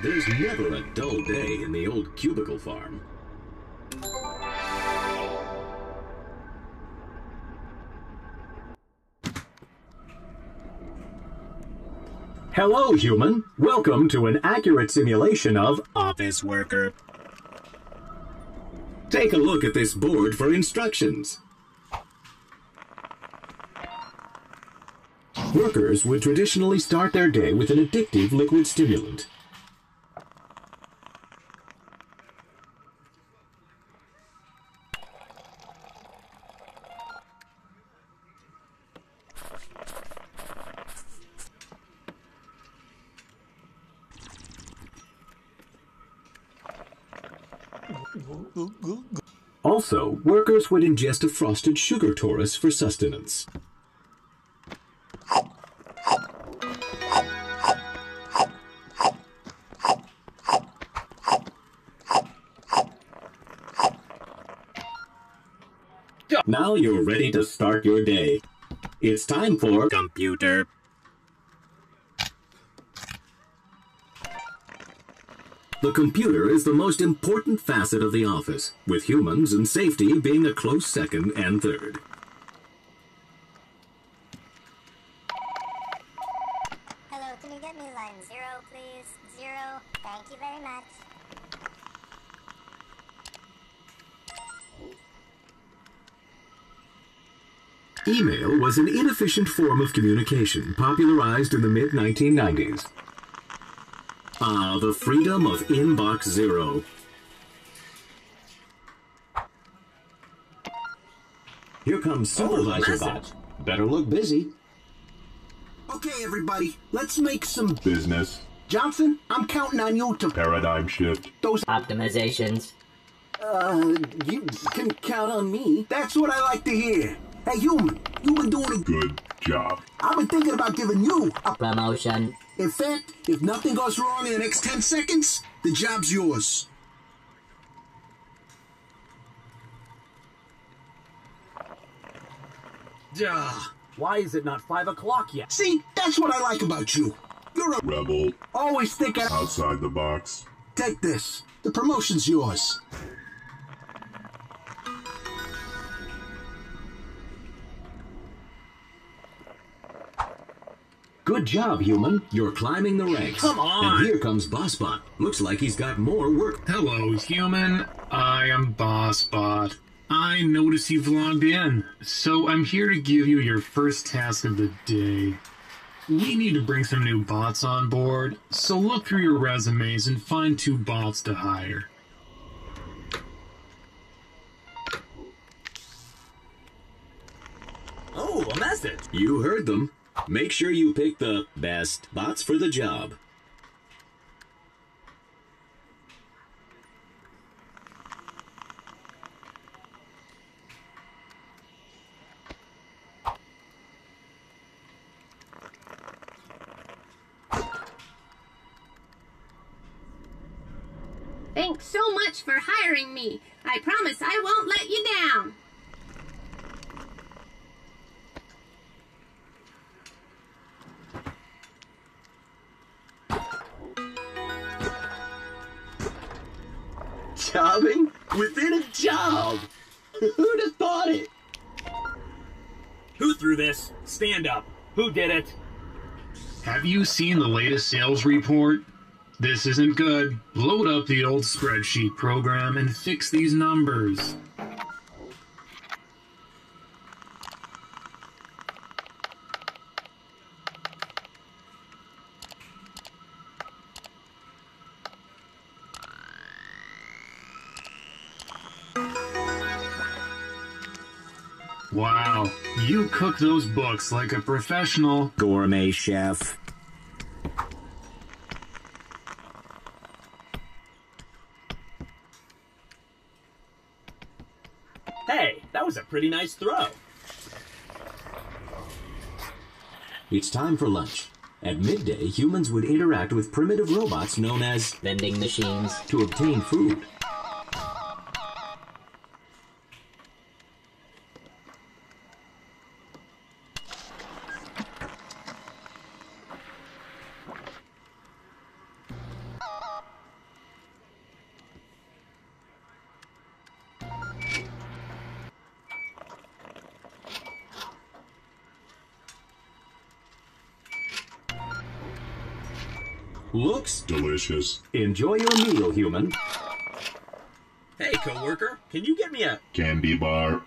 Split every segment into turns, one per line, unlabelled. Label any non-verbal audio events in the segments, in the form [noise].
There's never a dull day in the old cubicle farm.
Hello, human. Welcome to an accurate simulation of Office Worker.
Take a look at this board for instructions.
Workers would traditionally start their day with an addictive liquid stimulant. Also, workers would ingest a frosted sugar torus for sustenance. Now you're ready to start your day. It's time for computer.
The computer is the most important facet of the office, with humans and safety being a close second and third.
Hello, can you get me line zero, please? Zero. Thank you very much.
Email was an inefficient form of communication popularized in the mid 1990s. Ah, the freedom of Inbox Zero.
Here comes Supervisor
message.
Bot. Better look busy.
Okay, everybody, let's make some.
Business.
Johnson, I'm counting on you to.
Paradigm shift.
Those.
Optimizations.
Uh, you can count on me. That's what I like to hear. Hey, human, you've been doing a.
Good job.
I've been thinking about giving you a.
Promotion.
In fact, if nothing goes wrong in the next 10 seconds, the job's yours.
Duh. Why is it not five o'clock yet?
See, that's what I like about you. You're a.
Rebel.
Always thinking.
Outside the box.
Take this. The promotion's yours.
Good job, human.
You're climbing the ranks.
Come on.
And here comes Bossbot. Looks like he's got more work.
Hello, human. I am BossBot. I notice you've logged in, so I'm here to give you your first task of the day. We need to bring some new bots on board, so look through your resumes and find two bots to hire.
Oh, a message.
You heard them. Make sure you pick the best bots for the job.
Thanks so much for hiring me.
Jobbing within a job. Who'd have thought it? Who threw this? Stand up. Who did it?
Have you seen the latest sales report? This isn't good. Load up the old spreadsheet program and fix these numbers. You cook those books like a professional.
Gourmet chef. Hey, that was a pretty nice throw.
It's time for lunch. At midday, humans would interact with primitive robots known as
Vending machines.
to obtain food. Looks.
Delicious.
Enjoy your meal, human.
Hey, coworker, can you get me a.
Candy bar.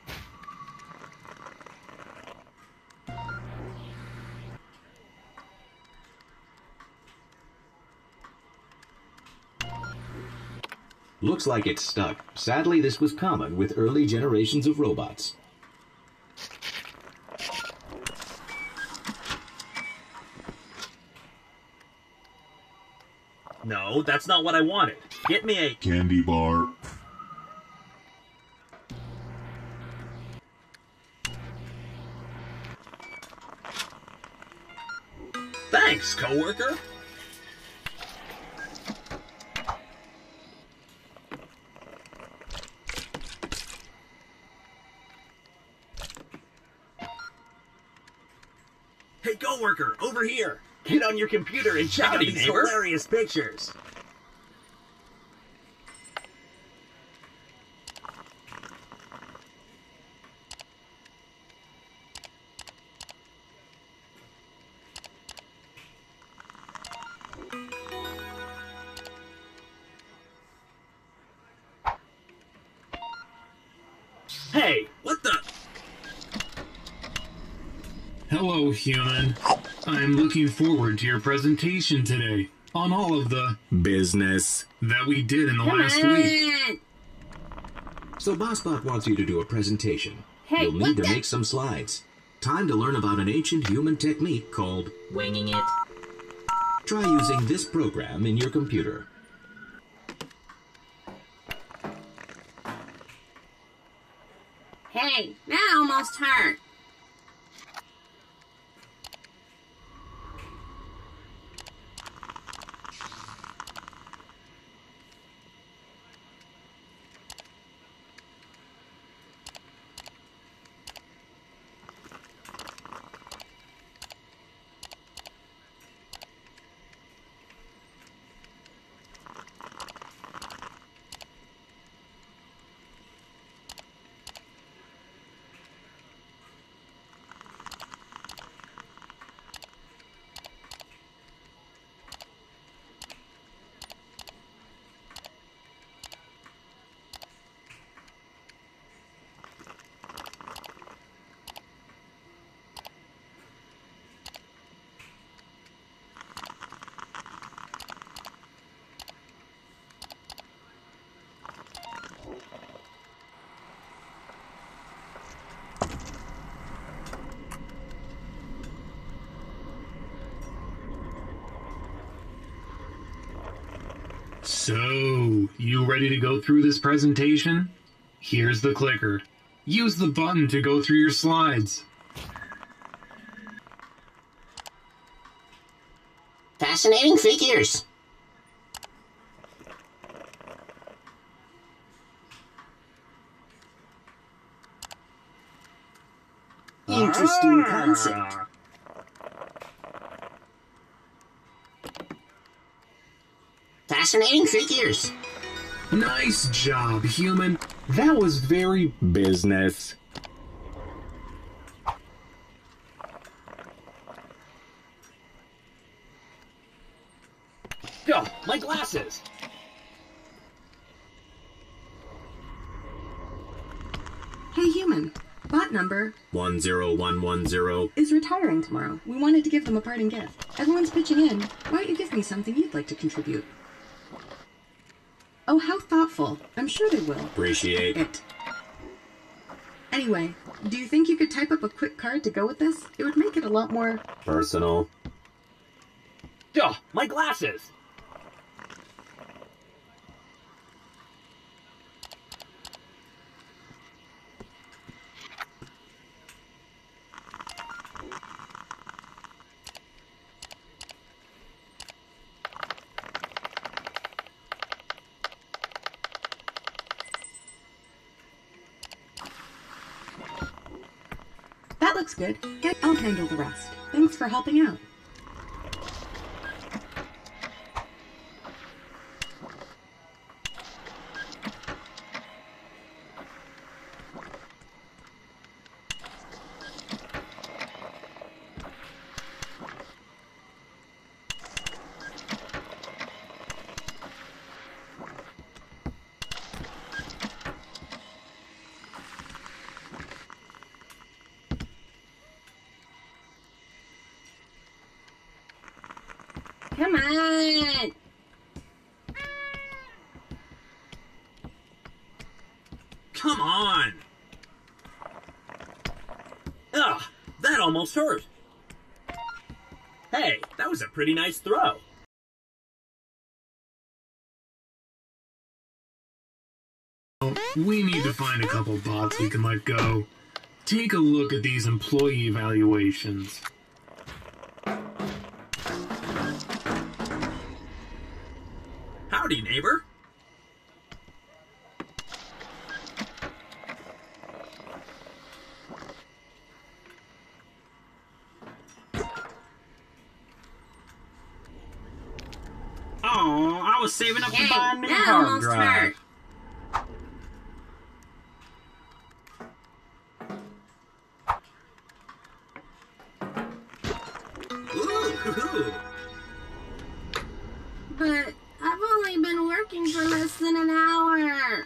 Looks like it's stuck. Sadly, this was common with early generations of robots.
No, that's not what I wanted. Get me a.
Candy bar.
Thanks, coworker. Hey, coworker, over here. Get on your computer and check out these
neighbor.
hilarious pictures. Hey, what the?
Hello, human. I'm looking forward to your presentation today on all of the
Business.
that we did in the
Come
last
on.
week.
So BossBot wants you to do a presentation.
Hey,
You'll need to
the-
make some slides. Time to learn about an ancient human technique called
Winging it.
try using this program in your computer.
Hey, that almost hurt.
So, you ready to go through this presentation? Here's the clicker. Use the button to go through your slides.
Fascinating figures. Interesting concept. Ah. Fascinating figures.
Nice job, human. That was very
Business.
Yo, my glasses.
Hey, human. Bot number
10110.
is retiring tomorrow. We wanted to give them a parting gift. Everyone's pitching in. Why don't you give me something you'd like to contribute? How thoughtful. I'm sure they will.
Appreciate
It. Anyway, do you think you could type up a quick card to go with this? It would make it a lot more.
Personal.
Yo, my glasses.
Looks good. Get, I'll handle the rest. Thanks for helping out.
Come on.
Come on! Ugh, that almost hurt. Hey, that was a pretty nice throw.
We need to find a couple bots we can let go. Take a look at these employee evaluations.
Howdy, neighbor. Oh, I was saving up to buy a new hard drive.
hurt. I've only been working for less than an hour.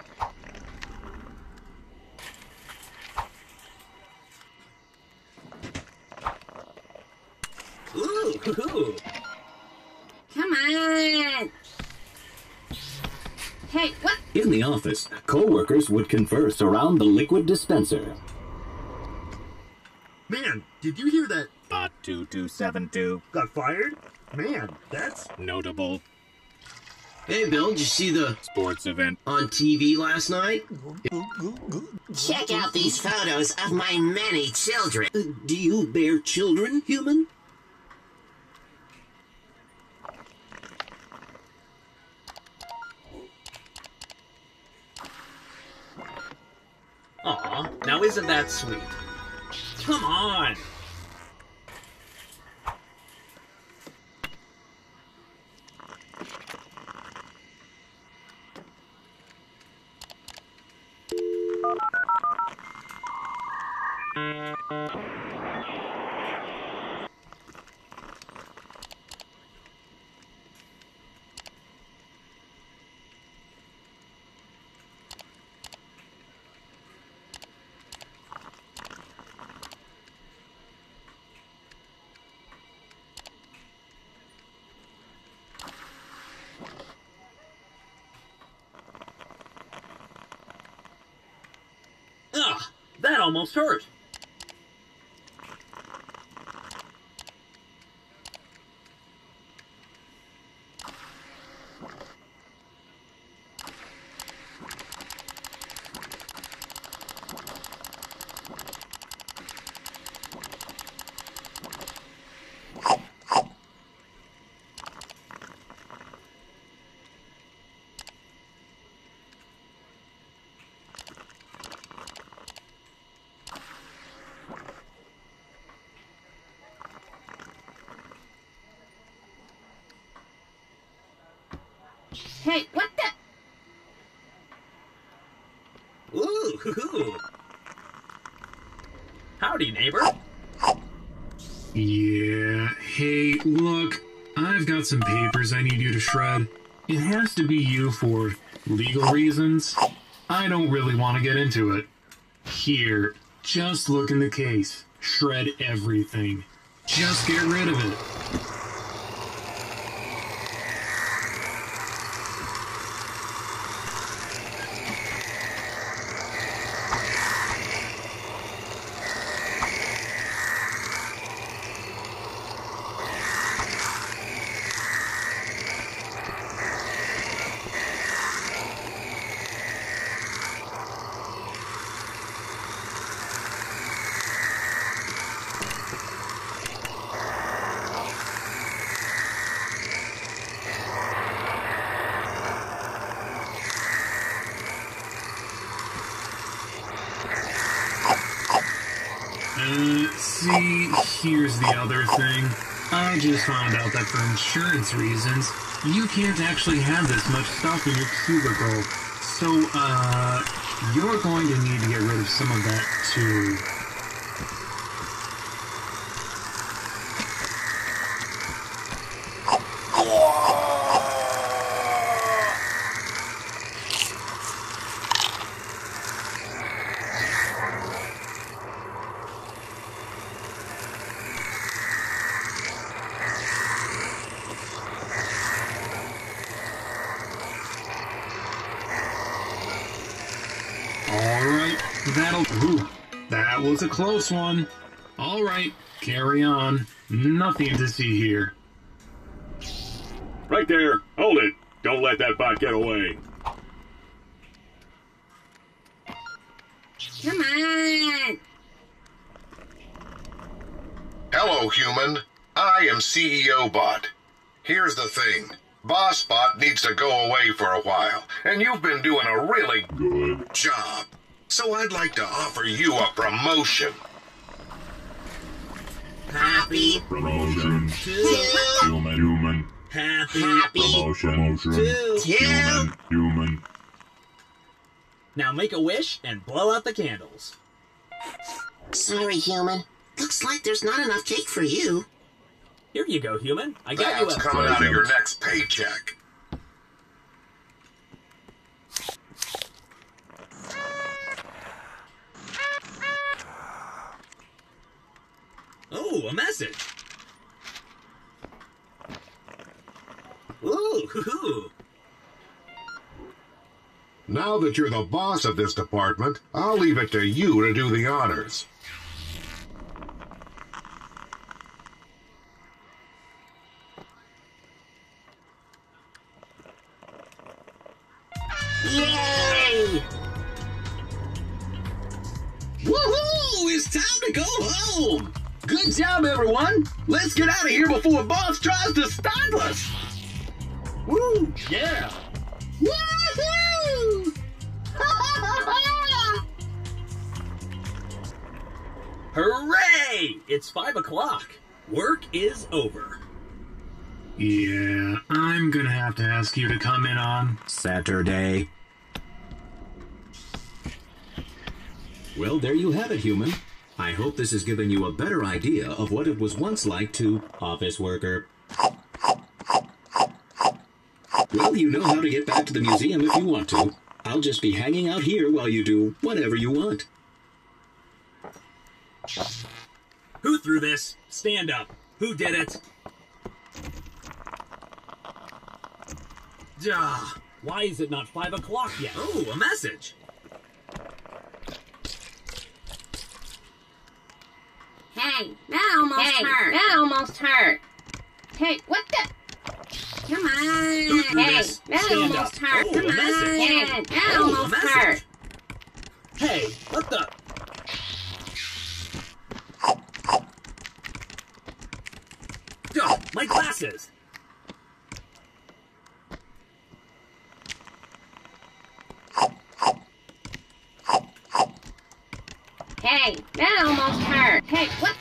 ooh, ooh.
Come on. Hey, what?
In the office, co-workers would converse around the liquid dispenser.
Man, did you hear that?
Bot 2272.
Got fired? Man, that's
Notable
Hey, Bill, did you see the
sports event.
on TV last night? Check out these photos of my many children.
Uh, do you bear children, human?
Aw, now isn't that sweet? Come on! Ah, that almost hurt.
Hey, what the?
Ooh, hoo-hoo. Howdy, neighbor.
Yeah, hey, look, I've got some papers I need you to shred. It has to be you for legal reasons. I don't really want to get into it. Here, just look in the case. Shred everything. Just get rid of it. Uh, see, here's the other thing. I just found out that for insurance reasons, you can't actually have this much stuff in your cubicle. So, uh, you're going to need to get rid of some of that too. That'll. Ooh, that was a close one. All right, carry on. Nothing to see here.
Right there. Hold it. Don't let that bot get away.
Come on.
Hello, human. I am CEO Bot. Here's the thing. Boss Bot needs to go away for a while, and you've been doing a really good job. So I'd like to offer you a promotion.
Happy.
Promotion.
Two.
Human. Human.
Happy.
Happy.
Promotion. Promotion.
Two.
Human. Human.
Now make a wish and blow out the candles.
Sorry, human. Looks like there's not enough cake for you.
Here you go, human. I got you a
coming out of your next paycheck.
Oh, a message. Ooh.
Now that you're the boss of this department, I'll leave it to you to do the honors.
Let's get out of here before boss tries to stop us. Woo! Yeah.
Woohoo! [laughs]
Hooray! It's five o'clock. Work is over.
Yeah, I'm gonna have to ask you to come in on.
Saturday. Well, there you have it, human. I hope this has given you a better idea of what it was once like to office worker. Well, you know how to get back to the museum if you want to. I'll just be hanging out here while you do whatever you want.
Who threw this? Stand up. Who did it? Duh. Why is it not five o'clock yet? Oh, a message.
Hey, that almost
Hey,
hurt. That almost hurt. Hey, what the? Come on. Hey, that
Stand
almost
up.
hurt.
Oh,
Come on. Hey, oh, that
Oh,
almost
message.
hurt.
Hey, what the? Duh, my glasses.
Hey, that almost hurt. Hey, what